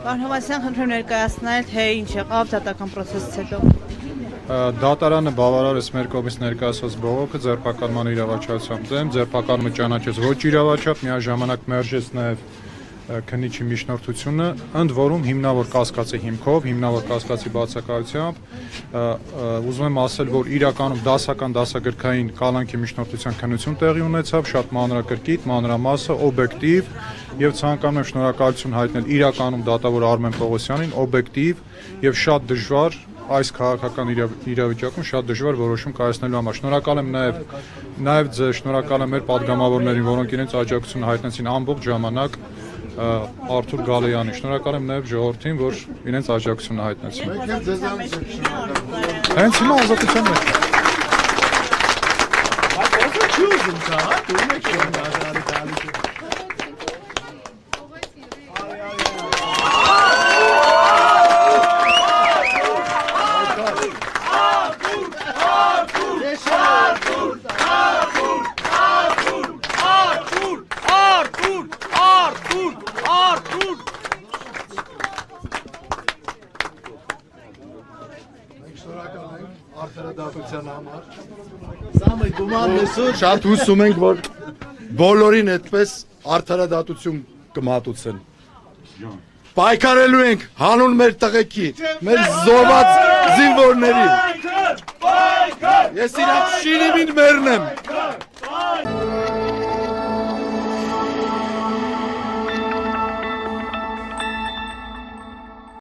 Պարոն Համասյան, խնդրեմ ներկայացնել, թե ինչ եղավ դատական process-ից հետո։ Դատարանը բավարարեց մեր կողմից ներկայացված բողոքը ձերբակալման իրավաչափությամբ դեմ, ձերբակալումը ճանաչեց ոչ իրավաչափ, միաժամանակ մերժեց նաև քննիչի միջնորդությունը, ընդ որում հիմնավոր կասկածի հիմքով, հիմնավոր կասկածի բացակայությամբ ուզում եմ ասել, որ իրականում դասական դասագրքային կալանքի միջնորդության քննություն տեղի ունեցավ, շատ մանրակրկիտ, մանրամասը, օբյեկտիվ եւ ցանկանում եմ շնորհակալություն հայտնել իրականում դատավոր Արմեն Պողոսյանին օբյեկտիվ եւ շատ դժվար այս քաղաքական իրավիճակում շատ դժվար որոշում կայացնելու համար։ Շնորհակալ եմ նաեւ նաեւ ձեր շնորհակալ եմ մեր падգամավորներին, որոնք իրենց աջակցություն հայտնեցին ամբողջ ժամանակ Արթուր Գալեյանի։ Շնորհակալ եմ նաեւ ժողովրդին, որ իրենց աջակցությունը հայտնեցին։ Հենց հիմա ազատության մեջ։ Բայց ո՞նց չուզում, հա, դու մեկ չունես ազատալի։ արդարադատության համար։ Սա մեր գումարն է սուր։ Շատ հուսում ենք, որ բոլորին այդպես արդարադատություն կմատուցեն։ Պայքարելու ենք հանուն մեր տղեկի, մեր զոհված զինվորների։ Ես իրանք շիրիմին մեռնեմ։